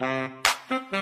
Mm-hmm.